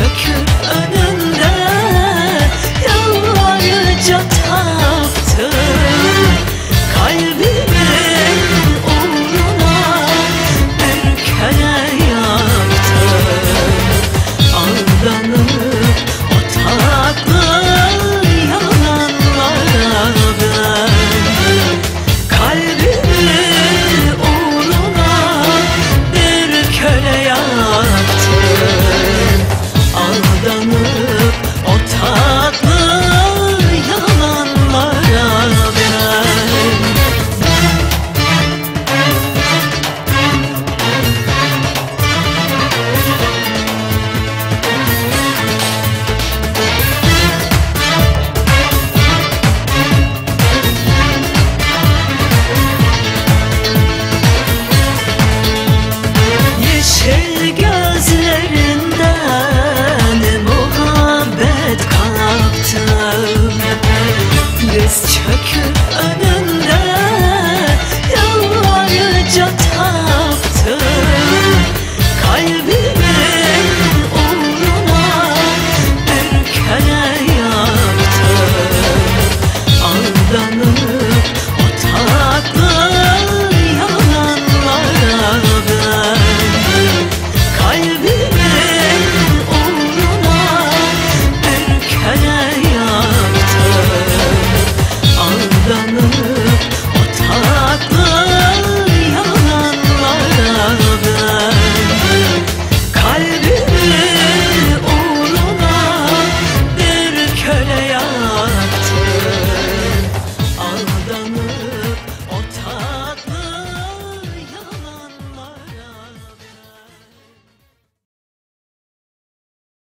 I could Diz